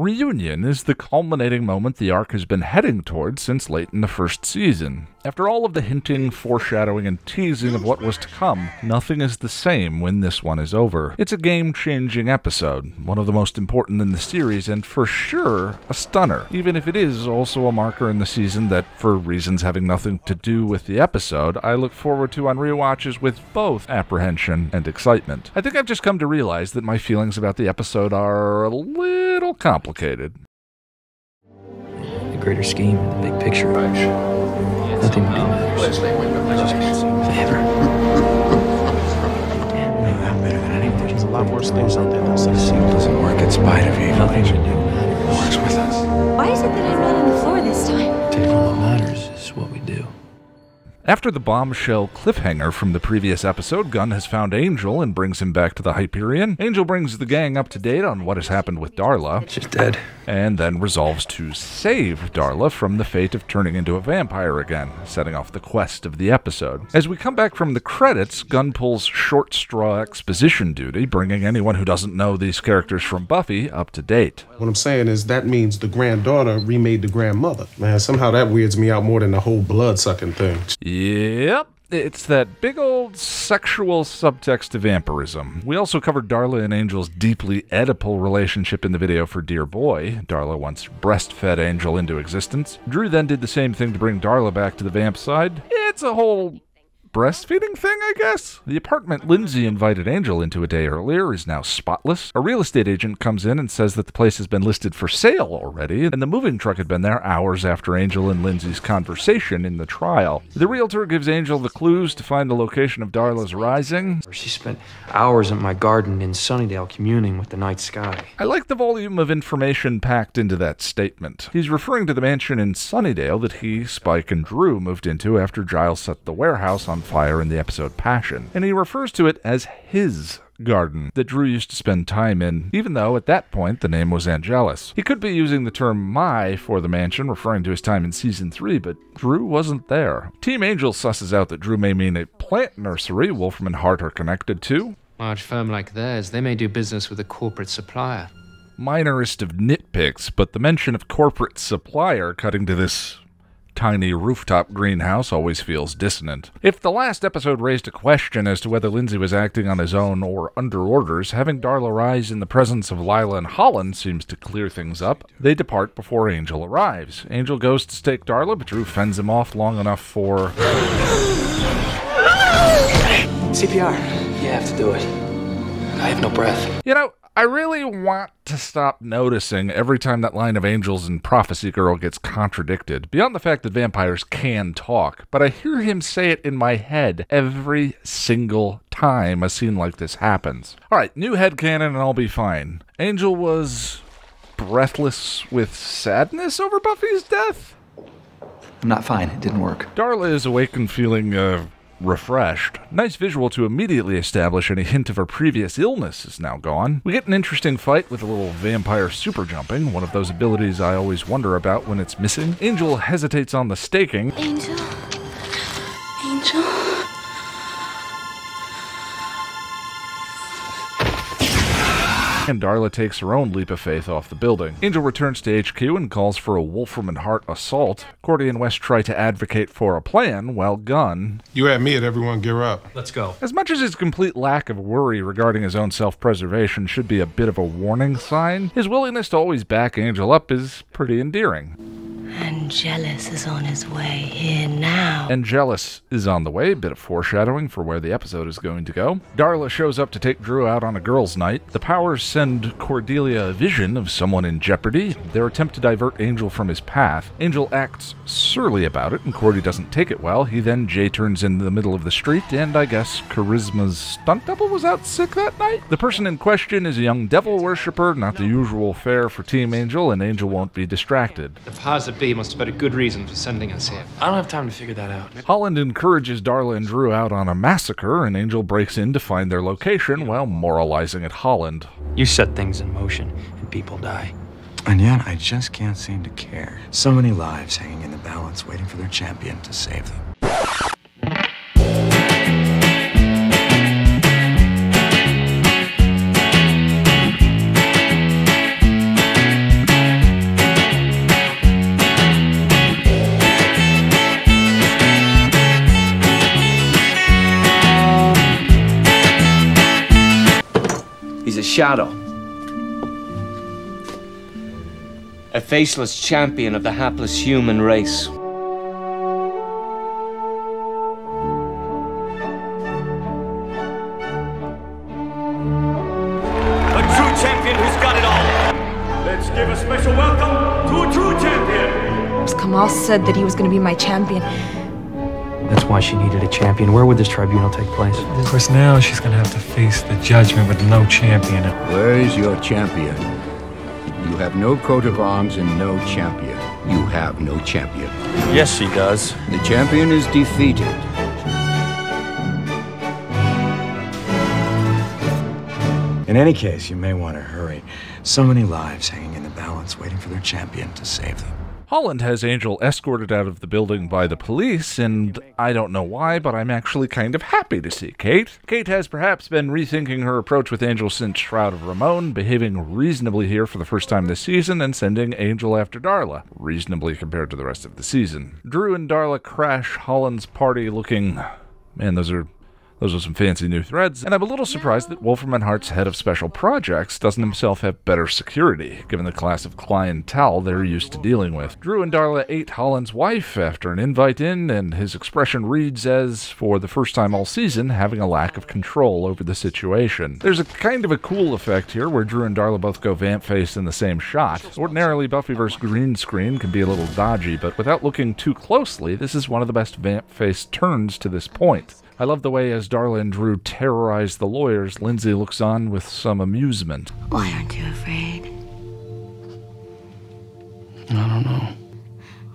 Reunion is the culminating moment the arc has been heading towards since late in the first season. After all of the hinting, foreshadowing, and teasing of what was to come, nothing is the same when this one is over. It's a game changing episode, one of the most important in the series, and for sure, a stunner, even if it is also a marker in the season that, for reasons having nothing to do with the episode, I look forward to on rewatches with both apprehension and excitement. I think I've just come to realize that my feelings about the episode are a little complicated. The greater scheme, the big picture. Nothing really matters. I just favor. There's a lot worse things out there than sex. It doesn't work in spite of you. Nothing we do matters. works with us. Why is it that I'm not on the floor this time? Take all that matters is what we do. After the bombshell cliffhanger from the previous episode, Gunn has found Angel and brings him back to the Hyperion. Angel brings the gang up to date on what has happened with Darla, She's dead. And then resolves to save Darla from the fate of turning into a vampire again, setting off the quest of the episode. As we come back from the credits, Gunn pulls short straw exposition duty, bringing anyone who doesn't know these characters from Buffy up to date. What I'm saying is that means the granddaughter remade the grandmother. Man, somehow that weirds me out more than the whole blood sucking thing. Yep. It's that big old sexual subtext to vampirism. We also covered Darla and Angel's deeply Oedipal relationship in the video for Dear Boy. Darla once breastfed Angel into existence. Dru then did the same thing to bring Darla back to the vamp side. It's a whole breastfeeding thing, I guess. The apartment Lindsey invited Angel into a day earlier is now spotless. A real estate agent comes in and says that the place has been listed for sale already, and the moving truck had been there hours after Angel and Lindsey's conversation in the trial. The realtor gives Angel the clues to find the location of Darla's rising. She spent hours in my garden in Sunnydale communing with the night sky. I like the volume of information packed into that statement. He's referring to the mansion in Sunnydale that he, Spike, and Dru moved into after Giles set the warehouse on fire in the episode Passion, and he refers to it as his garden that Dru used to spend time in, even though at that point the name was Angelus. He could be using the term my for the mansion, referring to his time in season 3, but Dru wasn't there. Team Angel susses out that Dru may mean a plant nursery Wolfram and Hart are connected to, Large firm like theirs, they may do business with a corporate supplier. minorest of nitpicks, but the mention of corporate supplier cutting to this tiny rooftop greenhouse always feels dissonant. If the last episode raised a question as to whether Lindsey was acting on his own or under orders, having Darla rise in the presence of Lilah and Holland seems to clear things up. They depart before Angel arrives. Angel goes to stake Darla, but Dru fends him off long enough for. CPR. You have to do it. I have no breath. You know, I really want to stop noticing every time that line of angels and Prophecy Girl gets contradicted, beyond the fact that vampires can talk, but I hear him say it in my head every single time a scene like this happens. Alright, new head headcanon and I'll be fine. Angel was breathless with sadness over Buffy's death? I'm not fine. It didn't work. Darla is awakened feeling, uh, refreshed. Nice visual to immediately establish any hint of her previous illness is now gone. We get an interesting fight with a little vampire super jumping, one of those abilities I always wonder about when it's missing. Angel hesitates on the staking, Angel? Angel? And Darla takes her own leap of faith off the building. Angel returns to HQ and calls for a Wolfram and Hart assault. Cordy and Wes try to advocate for a plan, while Gunn, You admit everyone gear up. Let's go. As much as his complete lack of worry regarding his own self preservation should be a bit of a warning sign, his willingness to always back Angel up is pretty endearing. Angelus is on his way here now. Angelus is on the way, a bit of foreshadowing for where the episode is going to go. Darla shows up to take Dru out on a girls' night. The powers send Cordelia a vision of someone in jeopardy. Their attempt to divert Angel from his path. Angel acts surly about it, and Cordy doesn't take it well. He then J turns in the middle of the street, and I guess Charisma's stunt double was out sick that night. The person in question is a young devil worshiper, not the usual fare for Team Angel, and Angel won't be distracted. The powers that be must have had a good reason for sending us here. I don't have time to figure that out. Holland encourages Darla and Dru out on a massacre, and Angel breaks in to find their location while moralizing at Holland. You set things in motion, and people die. And yet, I just can't seem to care. So many lives hanging in the balance, waiting for their champion to save them. Shadow. A faceless champion of the hapless human race. A true champion who's got it all. Let's give a special welcome to a true champion. Kamal said that he was going to be my champion. That's why she needed a champion. Where would this tribunal take place? Of course, now she's going to have to face the judgment with no champion. Where is your champion? You have no coat of arms and no champion. You have no champion. Yes, she does. The champion is defeated. In any case, you may want to hurry. So many lives hanging in the balance, waiting for their champion to save them. Holland has Angel escorted out of the building by the police, and I don't know why, but I'm actually kind of happy to see Kate. Kate has perhaps been rethinking her approach with Angel since Shroud of Rahmon, behaving reasonably here for the first time this season, and sending Angel after Darla, reasonably compared to the rest of the season. Dru and Darla crash Holland's party looking. Man, those are those are some fancy new threads, and I'm a little surprised that Wolfram Hart's head of special projects doesn't himself have better security, given the class of clientele they're used to dealing with. Dru and Darla ate Holland's wife after an invite in, and his expression reads as, for the first time all season, having a lack of control over the situation. There's a kind of a cool effect here where Dru and Darla both go vamp face in the same shot. Ordinarily, Buffyverse green screen can be a little dodgy, but without looking too closely, this is one of the best vamp face turns to this point. I love the way as Darla and Dru terrorize the lawyers, Lindsey looks on with some amusement. Why aren't you afraid? I don't know.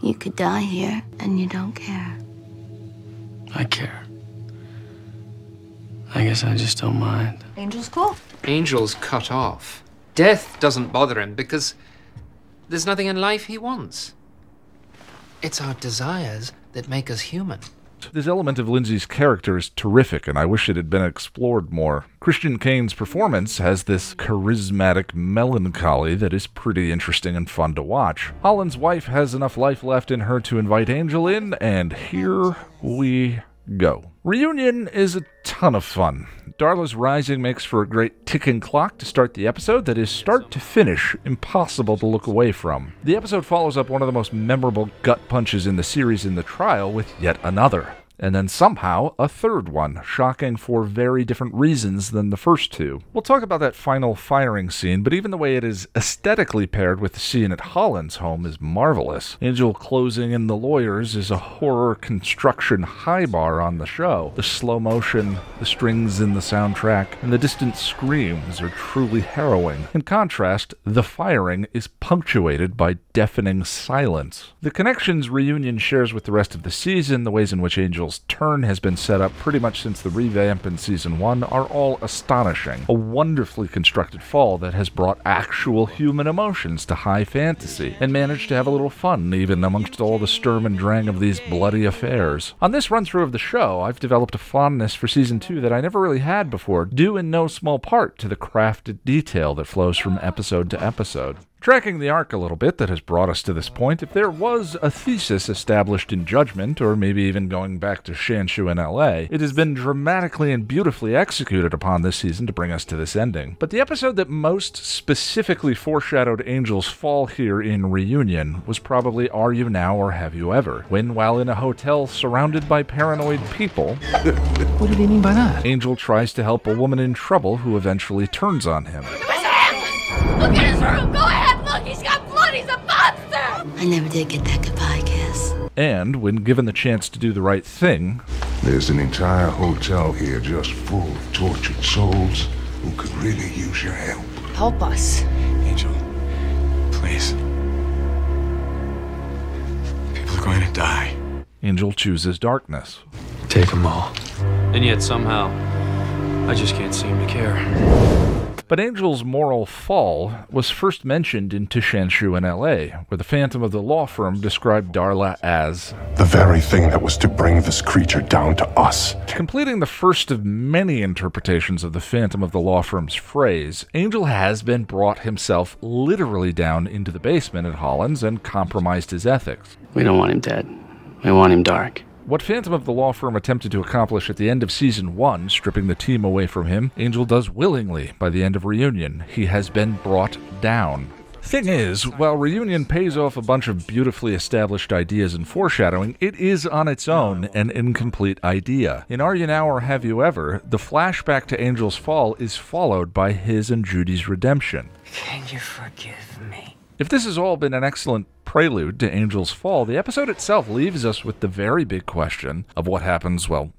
You could die here and you don't care. I care. I guess I just don't mind. Angel's cool. Angel's cut off. Death doesn't bother him because there's nothing in life he wants. It's our desires that make us human. This element of Lindsey's character is terrific, and I wish it had been explored more. Christian Kane's performance has this charismatic melancholy that is pretty interesting and fun to watch. Holland's wife has enough life left in her to invite Angel in, and here we go. Reunion is a ton of fun. Darla's Rising makes for a great ticking clock to start the episode that is start to finish impossible to look away from. The episode follows up one of the most memorable gut punches in the series in the trial with yet another. And then somehow a third one, shocking for very different reasons than the first two. We'll talk about that final firing scene, but even the way it is aesthetically paired with the scene at Holland's home is marvelous. Angel closing in the lawyers is a horror construction high bar on the show. The slow motion, the strings in the soundtrack, and the distant screams are truly harrowing. In contrast, the firing is punctuated by deafening silence. The connections Reunion shares with the rest of the season, the ways in which Angel turn has been set up pretty much since the revamp in season 1 are all astonishing. A wonderfully constructed fall that has brought actual human emotions to high fantasy and managed to have a little fun even amongst all the sturm and drang of these bloody affairs. On this run through of the show, I've developed a fondness for season 2 that I never really had before, due in no small part to the crafted detail that flows from episode to episode. Tracking the arc a little bit that has brought us to this point, if there was a thesis established in Judgment, or maybe even going back to Shanshu in LA, it has been dramatically and beautifully executed upon this season to bring us to this ending. But the episode that most specifically foreshadowed Angel's fall here in Reunion was probably Are You Now or Have You Ever? When, while in a hotel surrounded by paranoid people, what do they mean by that? Angel tries to help a woman in trouble who eventually turns on him. Look at his room! Go ahead, look! He's got blood! He's a monster! I never did get that goodbye kiss. And when given the chance to do the right thing, there's an entire hotel here just full of tortured souls who could really use your help. Help us. Angel, please. People are going to die. Angel chooses darkness. Take them all. And yet somehow, I just can't seem to care. But Angel's moral fall was first mentioned in To Shanshu in LA, where the Phantom of the law firm described Darla as the very thing that was to bring this creature down to us. Completing the first of many interpretations of the Phantom of the law firm's phrase, Angel has been brought himself literally down into the basement at Holland's and compromised his ethics. We don't want him dead. We want him dark. What Phantom of the Law Firm attempted to accomplish at the end of season one, stripping the team away from him, Angel does willingly by the end of Reunion. He has been brought down. Thing is, while Reunion pays off a bunch of beautifully established ideas and foreshadowing, it is on its own an incomplete idea. In Are You Now or Have You Ever, the flashback to Angel's fall is followed by his and Judy's redemption. Can you forgive me? If this has all been an excellent prelude to Angel's fall, the episode itself leaves us with the very big question of what happens, well,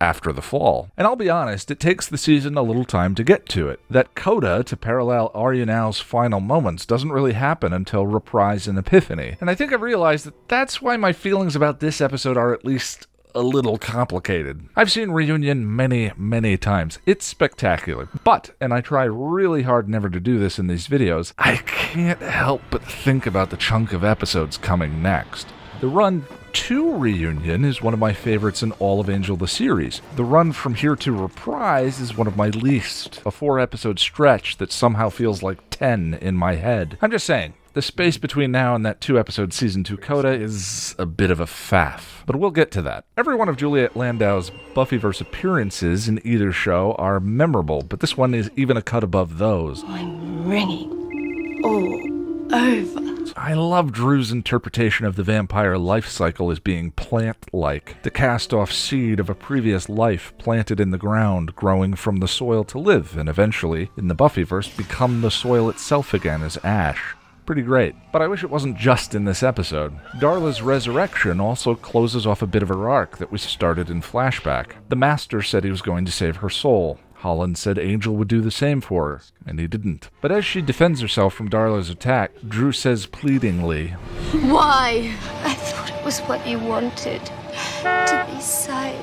after the fall. And I'll be honest, it takes the season a little time to get to it. That coda to parallel Now's final moments doesn't really happen until Reprise and Epiphany. And I think I've realized that that's why my feelings about this episode are at least a little complicated. I've seen Reunion many, many times. It's spectacular. But, and I try really hard never to do this in these videos, I can't help but think about the chunk of episodes coming next. The run to Reunion is one of my favorites in all of Angel the series. The run from here to Reprise is one of my least. A four episode stretch that somehow feels like 10 in my head. I'm just saying, the space between now and that two episode season 2 coda is a bit of a faff, but we'll get to that. Every one of Juliet Landau's Buffyverse appearances in either show are memorable, but this one is even a cut above those. I'm ringing all over. I love Dru's interpretation of the vampire life cycle as being plant like, the cast off seed of a previous life planted in the ground, growing from the soil to live, and eventually, in the Buffyverse, become the soil itself again as ash. Pretty great. But I wish it wasn't just in this episode. Darla's resurrection also closes off a bit of her arc that was started in flashback. The Master said he was going to save her soul, Holland said Angel would do the same for her, and he didn't. But as she defends herself from Darla's attack, Dru says pleadingly, Why? I thought it was what you wanted to be saved.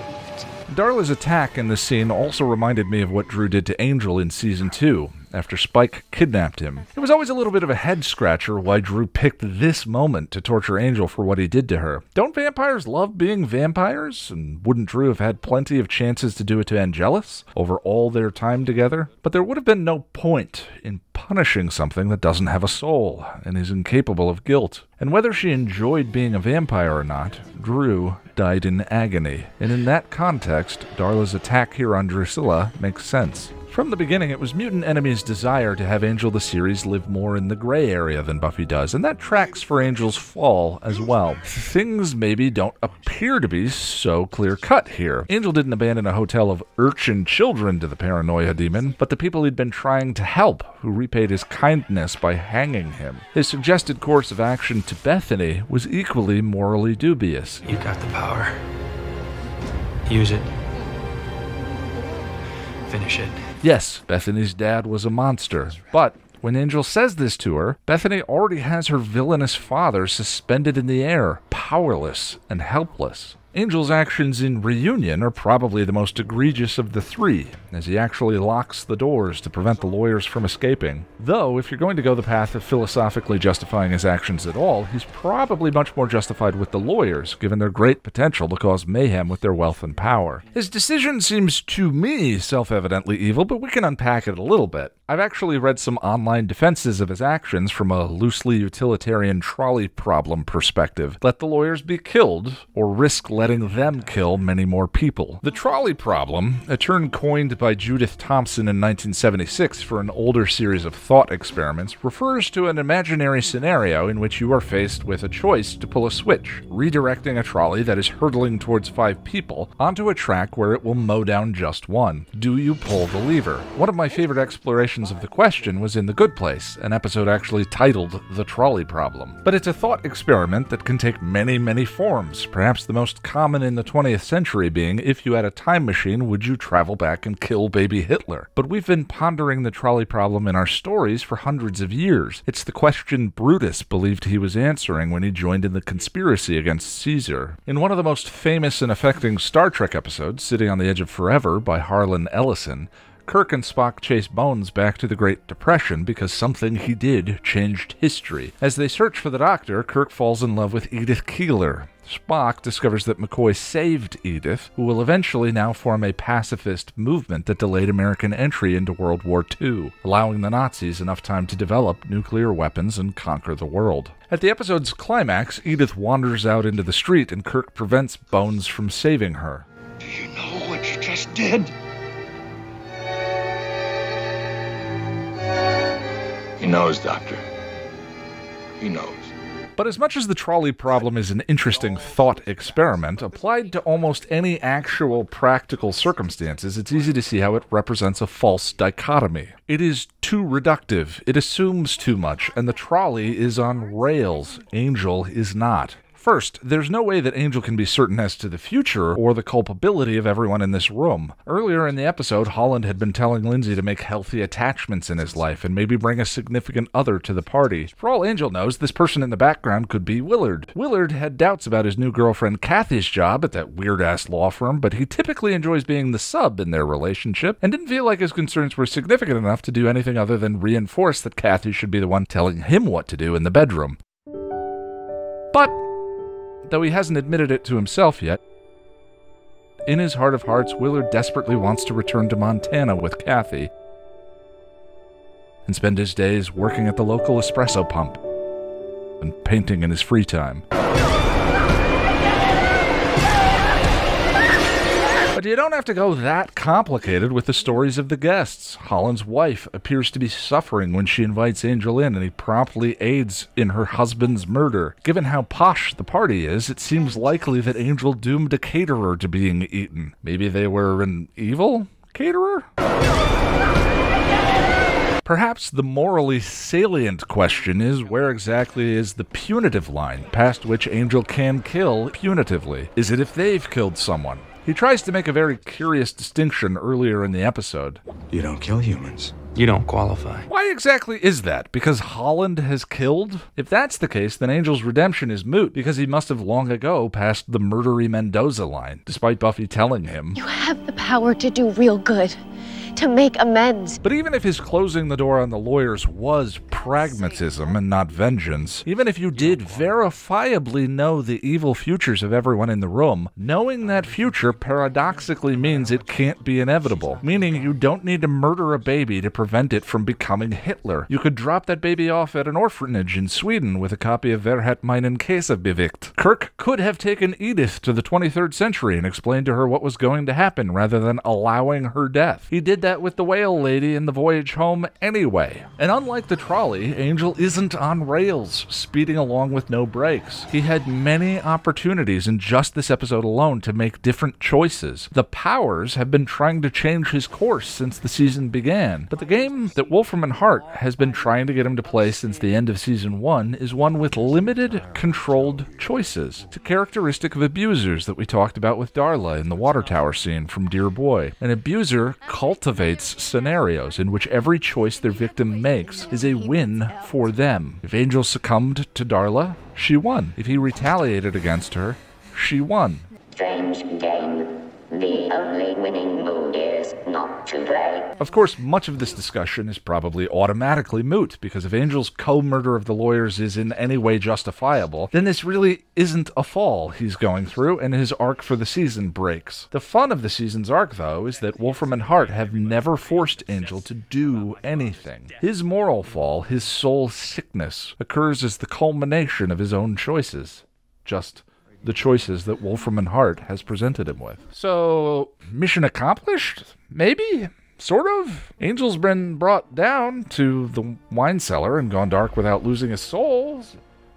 Darla's attack in this scene also reminded me of what Dru did to Angel in season 2, after Spike kidnapped him. It was always a little bit of a head scratcher why Dru picked this moment to torture Angel for what he did to her. Don't vampires love being vampires? And wouldn't Dru have had plenty of chances to do it to Angelus over all their time together? But there would have been no point in punishing something that doesn't have a soul and is incapable of guilt. And whether she enjoyed being a vampire or not, Dru died in agony. And in that context, Darla's attack here on Drusilla makes sense. From the beginning, it was Mutant Enemy's desire to have Angel the series live more in the gray area than Buffy does, and that tracks for Angel's fall as well. Things maybe don't appear to be so clear cut here. Angel didn't abandon a hotel of urchin children to the paranoia demon, but the people he'd been trying to help, who repaid his kindness by hanging him. His suggested course of action to Bethany was equally morally dubious. You got the power. Use it. Finish it. Yes, Bethany's dad was a monster, but when Angel says this to her, Bethany already has her villainous father suspended in the air, powerless and helpless. Angel's actions in Reunion are probably the most egregious of the three, as he actually locks the doors to prevent the lawyers from escaping. Though, if you're going to go the path of philosophically justifying his actions at all, he's probably much more justified with the lawyers, given their great potential to cause mayhem with their wealth and power. His decision seems to me self evidently evil, but we can unpack it a little bit. I've actually read some online defenses of his actions from a loosely utilitarian trolley problem perspective. Let the lawyers be killed, or risk letting them kill many more people. The trolley problem, a term coined by Judith Thomson in 1976 for an older series of thought experiments, refers to an imaginary scenario in which you are faced with a choice to pull a switch, redirecting a trolley that is hurtling towards five people onto a track where it will mow down just one. Do you pull the lever? One of my favorite explorations of the question was in The Good Place, an episode actually titled The Trolley Problem. But it's a thought experiment that can take many, many forms, perhaps the most common in the 20th century being if you had a time machine, would you travel back and kill baby Hitler? But we've been pondering the trolley problem in our stories for hundreds of years. It's the question Brutus believed he was answering when he joined in the conspiracy against Caesar. In one of the most famous and affecting Star Trek episodes, City on the Edge of Forever by Harlan Ellison, Kirk and Spock chase Bones back to the Great Depression because something he did changed history. As they search for the Doctor, Kirk falls in love with Edith Keeler. Spock discovers that McCoy saved Edith, who will eventually now form a pacifist movement that delayed American entry into World War II, allowing the Nazis enough time to develop nuclear weapons and conquer the world. At the episode's climax, Edith wanders out into the street and Kirk prevents Bones from saving her. Do you know what you just did? Knows, Doctor. He knows. But as much as the trolley problem is an interesting thought experiment, applied to almost any actual practical circumstances, it's easy to see how it represents a false dichotomy. It is too reductive, it assumes too much, and the trolley is on rails. Angel is not. First, there's no way that Angel can be certain as to the future or the culpability of everyone in this room. Earlier in the episode, Holland had been telling Lindsey to make healthy attachments in his life and maybe bring a significant other to the party. For all Angel knows, this person in the background could be Willard. Willard had doubts about his new girlfriend Kathy's job at that weird ass law firm, but he typically enjoys being the sub in their relationship and didn't feel like his concerns were significant enough to do anything other than reinforce that Kathy should be the one telling him what to do in the bedroom. But though he hasn't admitted it to himself yet. In his heart of hearts, Willard desperately wants to return to Montana with Kathy and spend his days working at the local espresso pump and painting in his free time. But you don't have to go that complicated with the stories of the guests. Holland's wife appears to be suffering when she invites Angel in, and he promptly aids in her husband's murder. Given how posh the party is, it seems likely that Angel doomed a caterer to being eaten. Maybe they were an evil caterer? Perhaps the morally salient question is where exactly is the punitive line past which Angel can kill punitively? Is it if they've killed someone? He tries to make a very curious distinction earlier in the episode. You don't kill humans. You don't qualify. Why exactly is that? Because Holland has killed? If that's the case, then Angel's redemption is moot because he must have long ago passed the murdery Mendoza line, despite Buffy telling him. You have the power to do real good, to make amends. But even if his closing the door on the lawyers was pragmatism and not vengeance, even if you did verifiably know the evil futures of everyone in the room, knowing that future paradoxically means it can't be inevitable, meaning you don't need to murder a baby to prevent it from becoming Hitler. You could drop that baby off at an orphanage in Sweden with a copy of Wer hat meinen Käse bewegt. Kirk could have taken Edith to the 23rd century and explained to her what was going to happen rather than allowing her death. He did that with the whale lady in the voyage home anyway. And unlike the trolley, Angel isn't on rails, speeding along with no brakes. He had many opportunities in just this episode alone to make different choices. The powers have been trying to change his course since the season began, but the game that Wolfram and Hart has been trying to get him to play since the end of season one is one with limited, controlled choices. It's a characteristic of abusers that we talked about with Darla in the water tower scene from Dear Boy. An abuser cultivates scenarios in which every choice their victim makes is a win for them. If Angel succumbed to Darla, she won. If he retaliated against her, she won. Strange game. The only winning is not. Of course, much of this discussion is probably automatically moot, because if Angel's co murder of the lawyers is in any way justifiable, then this really isn't a fall he's going through, and his arc for the season breaks. The fun of the season's arc, though, is that Wolfram and Hart have never forced Angel to do anything. His moral fall, his soul sickness, occurs as the culmination of his own choices. Just the choices that Wolfram and Hart has presented him with. So, mission accomplished? Maybe? Sort of. Angel's been brought down to the wine cellar and gone dark without losing his soul.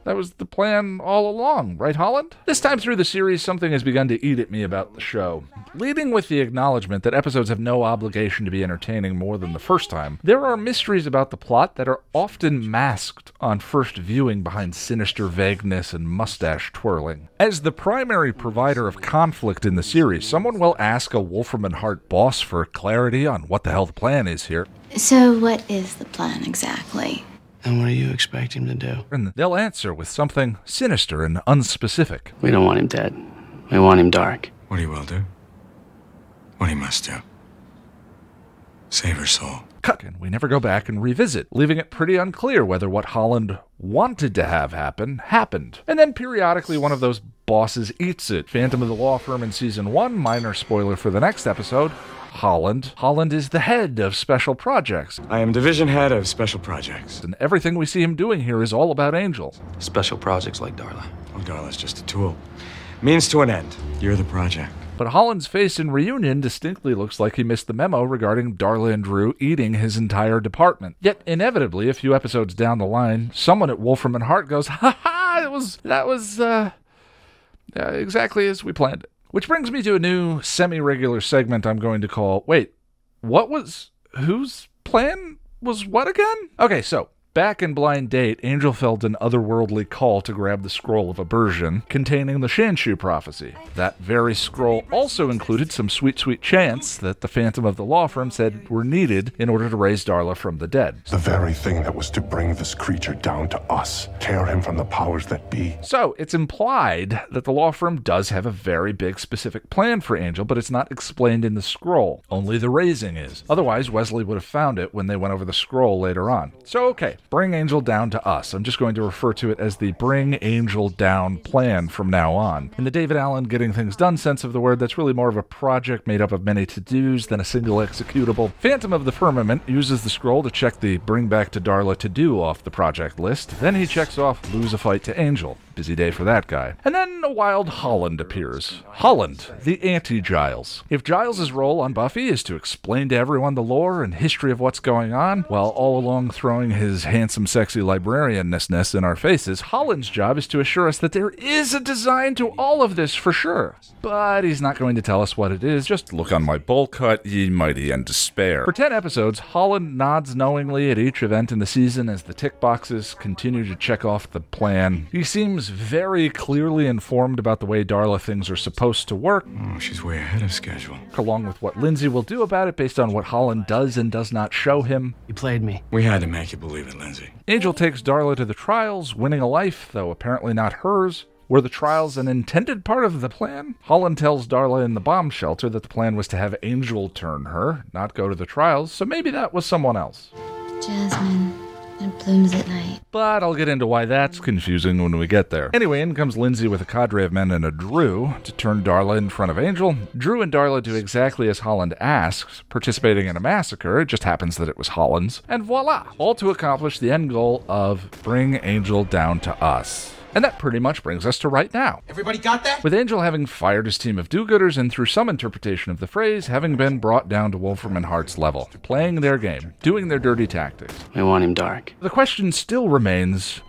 That was the plan all along, right, Holland? This time through the series, something has begun to eat at me about the show. Leading with the acknowledgement that episodes have no obligation to be entertaining more than the first time, there are mysteries about the plot that are often masked on first viewing behind sinister vagueness and mustache twirling. As the primary provider of conflict in the series, someone will ask a Wolfram and Hart boss for clarity on what the hell the plan is here. So, what is the plan exactly? And what do you expect him to do? And they'll answer with something sinister and unspecific. We don't want him dead. We want him dark. What he will do. What he must do. Save her soul. Cut. And we never go back and revisit, leaving it pretty unclear whether what Holland wanted to have happen happened. And then periodically one of those bosses eats it. Phantom of the Law Firm in season one, minor spoiler for the next episode. Holland. Holland is the head of special projects. I am division head of special projects. And everything we see him doing here is all about Angel. Special projects like Darla. Oh, Darla's just a tool. Means to an end. You're the project. But Holland's face in reunion distinctly looks like he missed the memo regarding Darla and Dru eating his entire department. Yet inevitably, a few episodes down the line, someone at Wolfram and Hart goes, "Ha ha! It was that was uh, uh, exactly as we planned it." Which brings me to a new semi-regular segment I'm going to call. Wait, what was whose plan was what again? Okay, so Back in Blind Date, Angel felt an otherworldly call to grab the scroll of Aberjian containing the Shanshu prophecy. That very scroll also included some sweet, sweet chants that the Phantom of the Law Firm said were needed in order to raise Darla from the dead. The very thing that was to bring this creature down to us, tear him from the powers that be. So it's implied that the law firm does have a very big specific plan for Angel, but it's not explained in the scroll. Only the raising is. Otherwise, Wesley would have found it when they went over the scroll later on. So, okay, bring Angel down to us. I'm just going to refer to it as the Bring Angel Down plan from now on. In the David Allen Getting Things Done sense of the word, that's really more of a project made up of many to dos than a single executable. Phantom of the Firmament uses the scroll to check the Bring Back to Darla to do off the project list. Then he checks off Lose a Fight to Angel. Busy day for that guy. And then a wild Holland appears. Holland, the anti Giles. If Giles' role on Buffy is to explain to everyone the lore and history of what's going on, while all along throwing his handsome, sexy librarianness in our faces, Holland's job is to assure us that there is a design to all of this for sure. But he's not going to tell us what it is. Just look on my bowl cut, ye mighty and despair. For 10 episodes, Holland nods knowingly at each event in the season as the tick boxes continue to check off the plan. He seems very clearly informed about the way Darla things are supposed to work. Oh, she's way ahead of schedule. Along with what Lindsey will do about it based on what Holland does and does not show him. You played me. We had to make you believe it, Lindsey. Angel takes Darla to the trials, winning a life, though apparently not hers. Were the trials an intended part of the plan? Holland tells Darla in the bomb shelter that the plan was to have Angel turn her, not go to the trials, so maybe that was someone else. Jasmine. It blooms at night. But I'll get into why that's confusing when we get there. Anyway, in comes Lindsey with a cadre of men and a Dru to turn Darla in front of Angel. Dru and Darla do exactly as Holland asks, participating in a massacre. It just happens that it was Holland's. And voila! All to accomplish the end goal of bring Angel down to us. And that pretty much brings us to right now. Everybody got that? With Angel having fired his team of do gooders and through some interpretation of the phrase, having been brought down to Wolfram and Hart's level, playing their game, doing their dirty tactics. We want him dark. The question still remains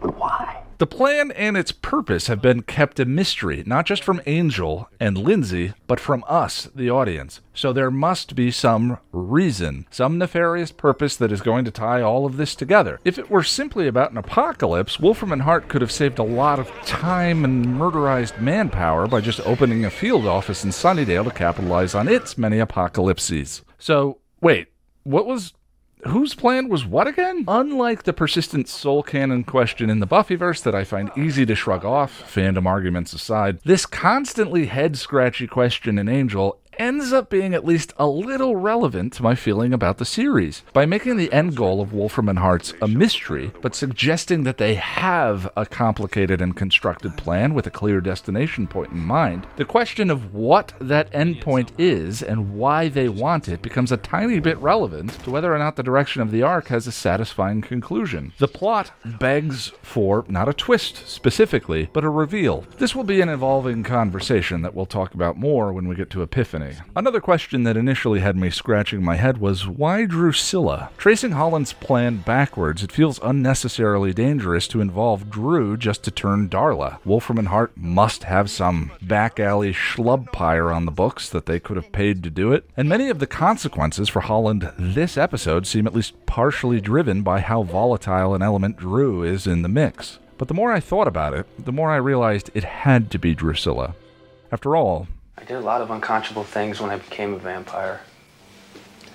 why? The plan and its purpose have been kept a mystery, not just from Angel and Lindsey, but from us, the audience. So there must be some reason, some nefarious purpose that is going to tie all of this together. If it were simply about an apocalypse, Wolfram and Hart could have saved a lot of time and murderized manpower by just opening a field office in Sunnydale to capitalize on its many apocalypses. So, wait, what was whose plan was what again? Unlike the persistent soul canon question in the Buffyverse that I find easy to shrug off, fandom arguments aside, this constantly head scratchy question in Angel ends up being at least a little relevant to my feeling about the series. By making the end goal of Wolfram and Hart's a mystery, but suggesting that they have a complicated and constructed plan with a clear destination point in mind, the question of what that endpoint is and why they want it becomes a tiny bit relevant to whether or not the direction of the arc has a satisfying conclusion. The plot begs for not a twist specifically, but a reveal. This will be an evolving conversation that we'll talk about more when we get to Epiphany. Another question that initially had me scratching my head was why Drusilla? Tracing Holland's plan backwards, it feels unnecessarily dangerous to involve Dru just to turn Darla. Wolfram and Hart must have some back alley schlubpire on the books that they could have paid to do it, and many of the consequences for Holland this episode seem at least partially driven by how volatile an element Dru is in the mix. But the more I thought about it, the more I realized it had to be Drusilla. After all, I did a lot of unconscionable things when I became a vampire.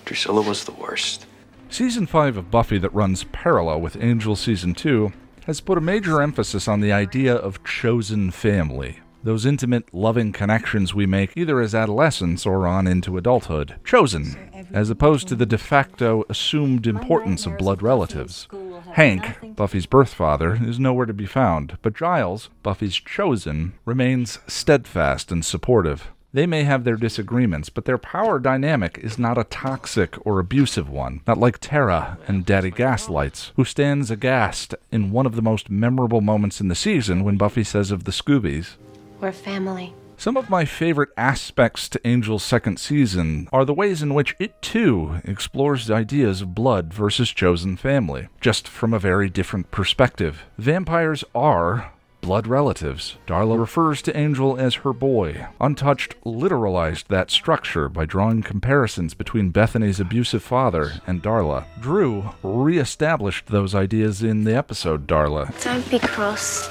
Drusilla was the worst. Season 5 of Buffy, that runs parallel with Angel Season 2, has put a major emphasis on the idea of chosen family. those intimate, loving connections we make either as adolescents or on into adulthood. Chosen, as opposed to the de facto assumed importance of blood relatives. Hank, Buffy's birth father, is nowhere to be found, but Giles, Buffy's chosen, remains steadfast and supportive. They may have their disagreements, but their power dynamic is not a toxic or abusive one, not like Tara and Daddy Gaslights, who stands aghast in one of the most memorable moments in the season when Buffy says of the Scoobies, We're family. some of my favorite aspects to Angel's second season are the ways in which it too explores the ideas of blood versus chosen family, just from a very different perspective. Vampires are blood relatives. Darla refers to Angel as her boy. Untouched literalized that structure by drawing comparisons between Bethany's abusive father and Darla. Dru re-established those ideas in the episode Darla. Don't be cross.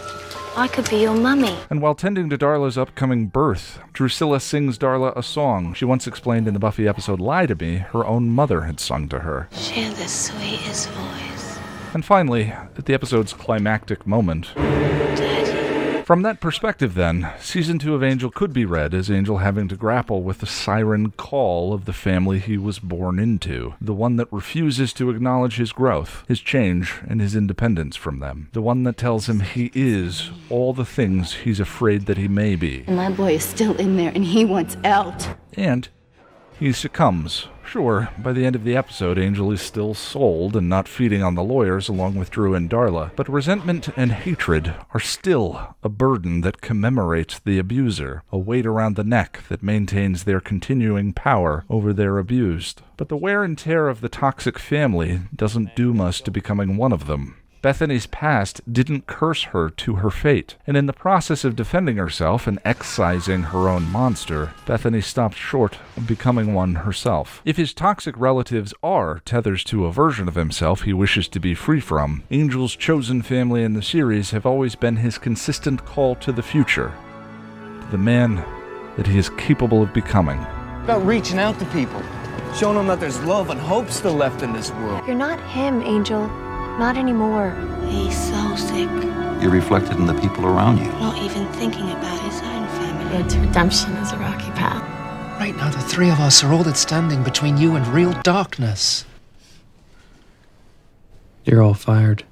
I could be your mummy. And while tending to Darla's upcoming birth, Drusilla sings Darla a song she once explained in the Buffy episode Lie to Me her own mother had sung to her. She had the sweetest voice. And finally, at the episode's climactic moment. From that perspective, then, season two of Angel could be read as Angel having to grapple with the siren call of the family he was born into, the one that refuses to acknowledge his growth, his change, and his independence from them, the one that tells him he is all the things he's afraid that he may be. And my boy is still in there and he wants out. And he succumbs. Sure, by the end of the episode, Angel is still souled and not feeding on the lawyers along with Dru and Darla, but resentment and hatred are still a burden that commemorates the abuser, a weight around the neck that maintains their continuing power over their abused. But the wear and tear of the toxic family doesn't doom us to becoming one of them. Bethany's past didn't curse her to her fate, and in the process of defending herself and excising her own monster, Bethany stopped short of becoming one herself. If his toxic relatives are tethers to a version of himself he wishes to be free from, Angel's chosen family in the series have always been his consistent call to the future, to the man that he is capable of becoming. About reaching out to people, showing them that there's love and hope still left in this world. You're not him, Angel. Not anymore. He's so sick. You're reflected in the people around you. Not even thinking about his own family. Road to redemption is a rocky path. Right now, the three of us are all that's standing between you and real darkness. You're all fired.